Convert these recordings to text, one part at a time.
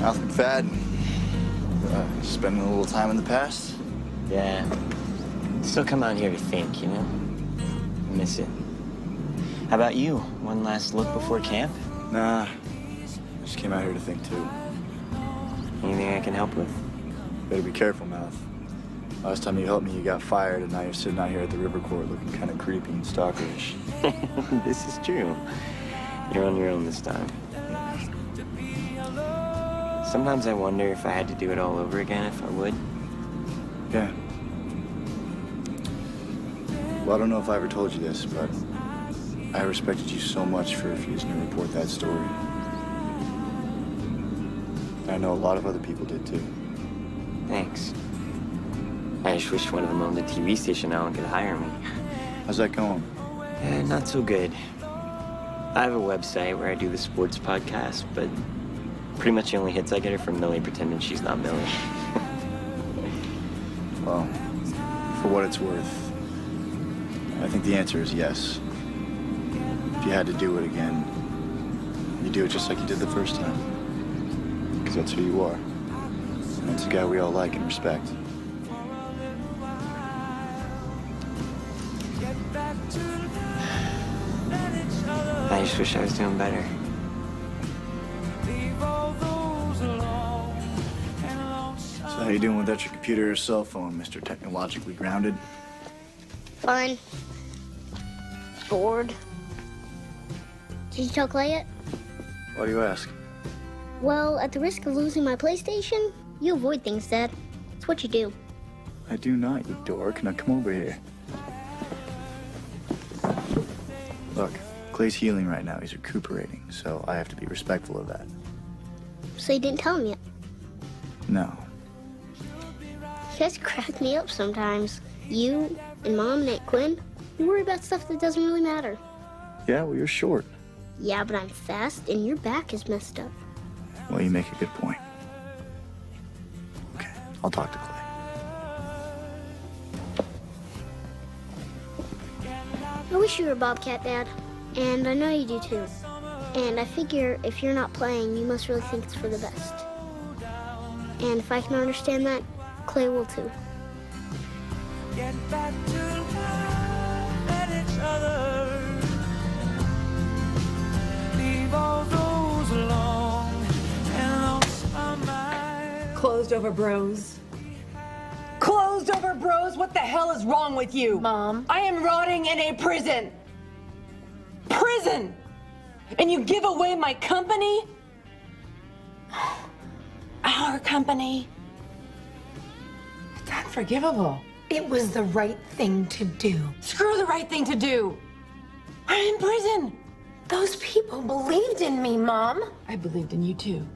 Marvin McFadden. Uh, spending a little time in the past? Yeah. Still come out here to think, you know? I miss it. How about you? One last look before camp? Nah. I just came out here to think too. Anything I can help with? Better be careful, Mouth. Last time you helped me, you got fired, and now you're sitting out here at the river court looking kind of creepy and stalkerish. this is true. You're on your own this time. Sometimes I wonder if I had to do it all over again, if I would. Yeah. Well, I don't know if I ever told you this, but I respected you so much for refusing to report that story. I know a lot of other people did too. Thanks. I just wish one of them owned a TV station now and could hire me. How's that going? Eh, not so good. I have a website where I do the sports podcast, but pretty much the only hits I get are from Millie pretending she's not Millie. well, for what it's worth, I think the answer is yes. If you had to do it again, you do it just like you did the first time. Because that's who you are. And that's a guy we all like and respect. I just wish I was doing better. How are you doing without your computer or cell phone, Mr. Technologically Grounded? Fine. Bored. Did you tell Clay yet? Why do you ask? Well, at the risk of losing my PlayStation, you avoid things, Dad. It's what you do. I do not, you dork. Now come over here. Look, Clay's healing right now. He's recuperating, so I have to be respectful of that. So you didn't tell him yet? No. You guys crack me up sometimes. You and Mom and Aunt Quinn, you worry about stuff that doesn't really matter. Yeah, well, you're short. Yeah, but I'm fast and your back is messed up. Well, you make a good point. Okay, I'll talk to Clay. I wish you were a Bobcat, Dad. And I know you do too. And I figure if you're not playing, you must really think it's for the best. And if I can understand that, Clay will too. Clothes Over Bros. Clothes Over Bros? What the hell is wrong with you? Mom. I am rotting in a prison. Prison! And you give away my company? Our company? It's unforgivable. It was the right thing to do. Screw the right thing to do. I'm in prison. Those people believed in me, Mom. I believed in you too.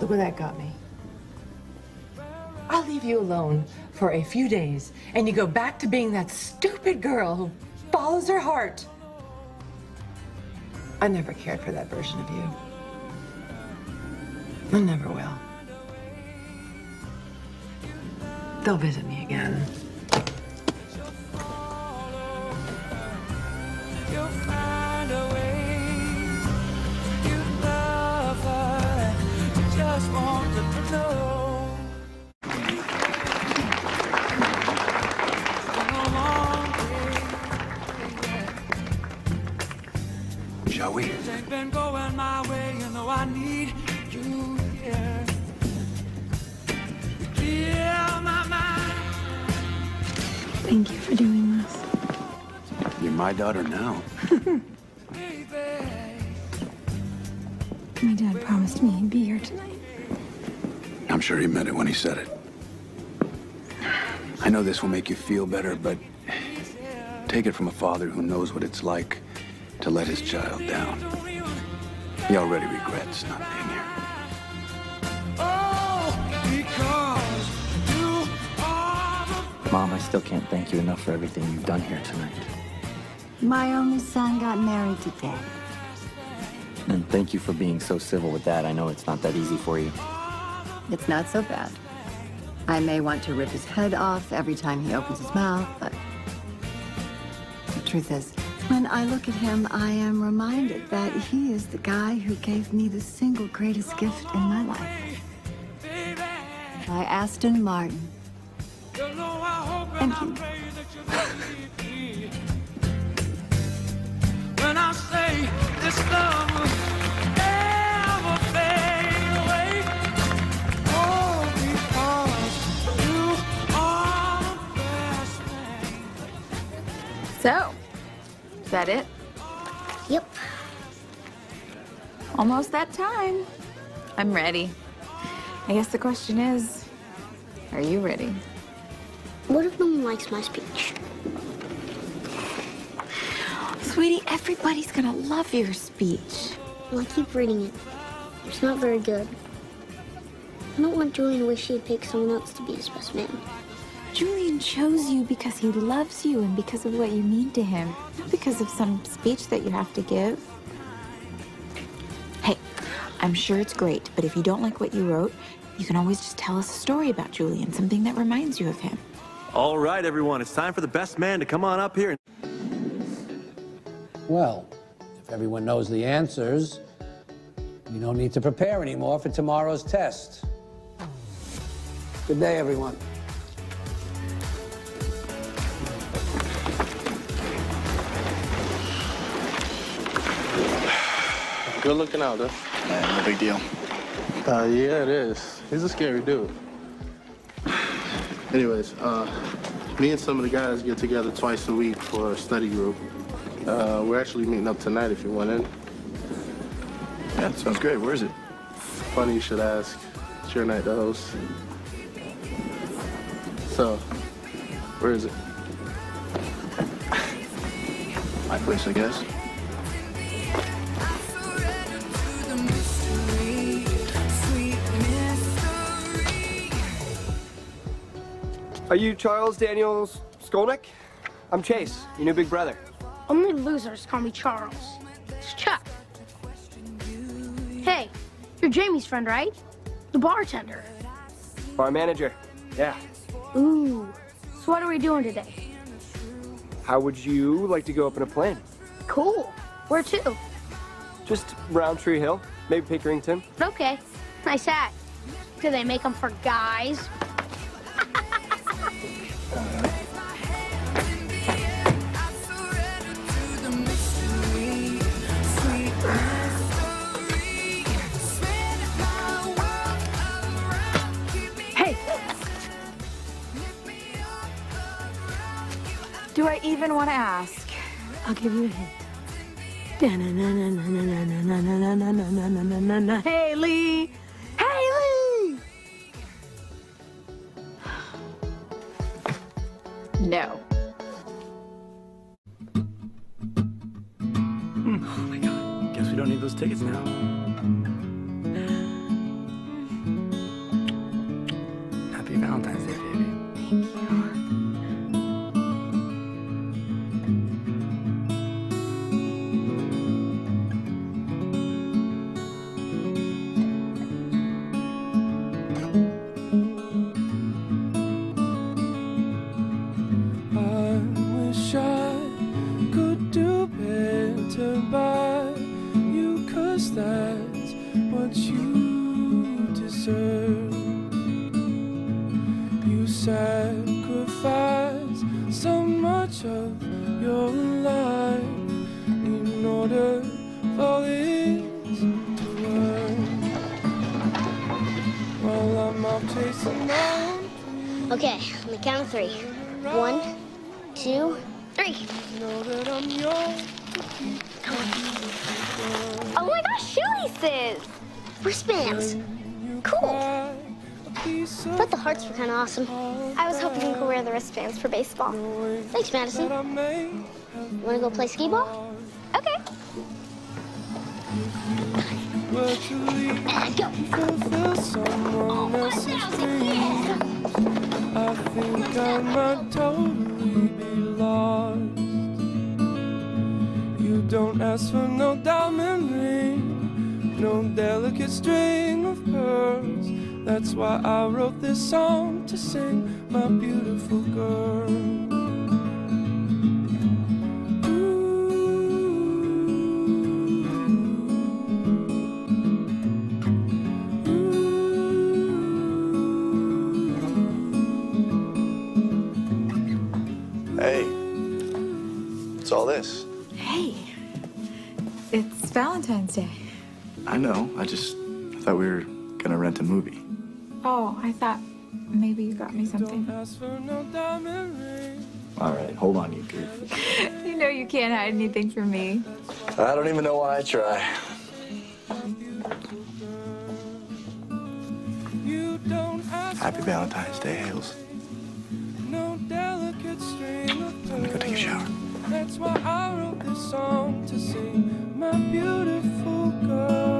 Look where that got me. I'll leave you alone for a few days, and you go back to being that stupid girl who follows her heart. I never cared for that version of you. I never will. They'll visit me again. Thank you for doing this. You're my daughter now. My dad promised me he'd be here tonight. I'm sure he meant it when he said it. I know this will make you feel better, but take it from a father who knows what it's like to let his child down. He already regrets not being here. Mom, I still can't thank you enough for everything you've done here tonight. My only son got married today. And thank you for being so civil with that. I know it's not that easy for you. It's not so bad. I may want to rip his head off every time he opens his mouth, but the truth is, When I look at him, I am reminded that he is the guy who gave me the single greatest gift in my life. By Aston Martin. Thank you. when I say this love will never fade away. Oh, because you are the best thing. So, is that it? Yep. Almost that time. I'm ready. I guess the question is, are you ready? What if no one likes my speech? Sweetie, everybody's gonna love your speech. Well, I keep reading it. It's not very good. I don't want Julian to wish he had picked someone else to be his best man. Julian chose you because he loves you and because of what you mean to him, not because of some speech that you have to give. Hey, I'm sure it's great, but if you don't like what you wrote, you can always just tell us a story about Julian, something that reminds you of him. All right, everyone, it's time for the best man to come on up here. Well, if everyone knows the answers, we don't need to prepare anymore for tomorrow's test. Good day, everyone. Good looking out, huh? Yeah, no big deal. Uh, yeah, it is. He's a scary dude. Anyways, uh, me and some of the guys get together twice a week for a study group. Uh, we're actually meeting up tonight if you want in. Yeah, sounds great. Where is it? Funny you should ask. It's your night to host. So, where is it? My place, I guess. Are you Charles Daniels Scolnik? I'm Chase, your new big brother. Only losers call me Charles. It's Chuck. Hey, you're Jamie's friend, right? The bartender. Bar manager. Yeah. Ooh. So what are we doing today? How would you like to go up in a plane? Cool. Where to? Just Roundtree Hill, maybe Pickerington. Okay. Nice hat. Do they make them for guys? Even want to ask? I'll give you a hint. Haley! Haley! No. Oh my god. Guess we don't need those tickets now. Better by you, cause that's what you deserve. You sacrifice so much of your life in order for this to work. While I'm off chasing my Okay, on the count of three. One, two, three. Oh my gosh, shoelaces! Wristbands. Cool. But the hearts were kind of awesome. I was hoping you could wear the wristbands for baseball. Thanks, Madison. You want to go play skee ball? Okay. Go. fulfill someone else's Ask for no diamond ring, no delicate string of pearls. That's why I wrote this song to sing, my beautiful girl. Valentine's Day. I know. I just I thought we were gonna rent a movie. Oh, I thought maybe you got me something. All right, hold on, you goof. You know you can't hide anything from me. I don't even know why I try. Happy Valentine's Day, Hales. No delicate string of Let me go take a shower. That's why I wrote this song to sing my beautiful girl.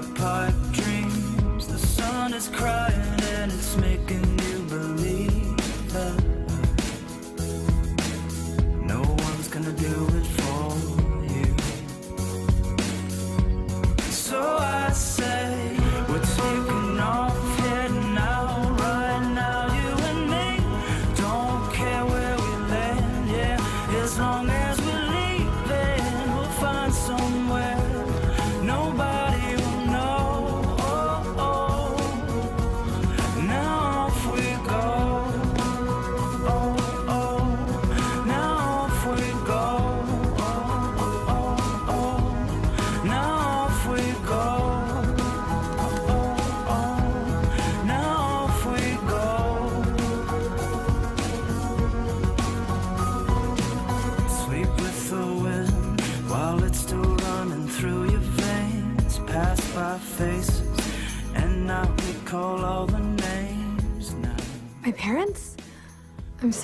Pipe dreams. The sun is crying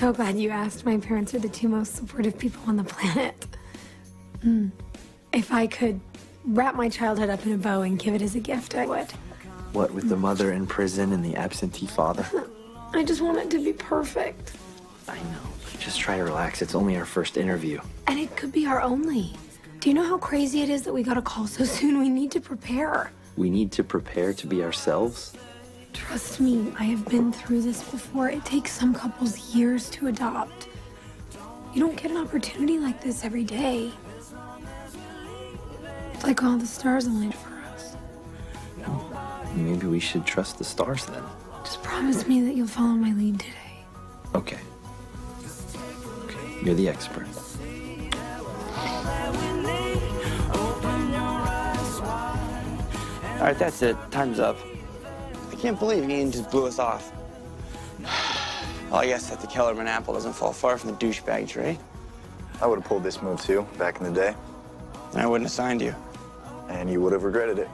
so glad you asked. My parents are the two most supportive people on the planet. Mm. If I could wrap my childhood up in a bow and give it as a gift, I would. What with the mother in prison and the absentee father? I just want it to be perfect. I know. Just try to relax. It's only our first interview. And it could be our only. Do you know how crazy it is that we got a call so soon? We need to prepare. We need to prepare to be ourselves. Trust me, I have been through this before. It takes some couples years to adopt. You don't get an opportunity like this every day. It's like all the stars aligned for us. Maybe we should trust the stars then. Just promise me that you'll follow my lead today. Okay. Okay. You're the expert. All right, that's it. Time's up. I can't believe Ian just blew us off. Well, I guess that the Kellerman apple doesn't fall far from the douchebag tree. I would have pulled this move too back in the day. And I wouldn't have signed you. And you would have regretted it.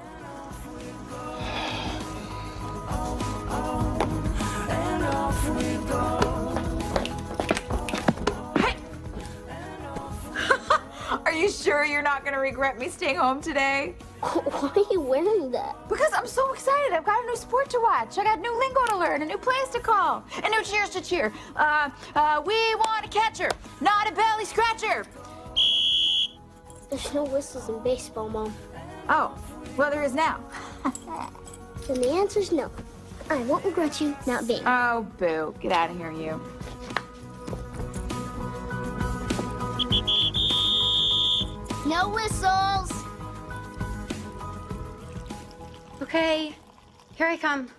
And off we go. Are you sure you're not gonna regret me staying home today? Why are you wearing that? Because I'm so excited. I've got a new sport to watch. I got new lingo to learn, a new plays to call, and new cheers to cheer. Uh, uh, we want a catcher, not a belly scratcher. There's no whistles in baseball, Mom. Oh, well, there is now. Then the answer's no. I won't regret you not being. Oh, boo. Get out of here, you. No whistles. Okay, here I come.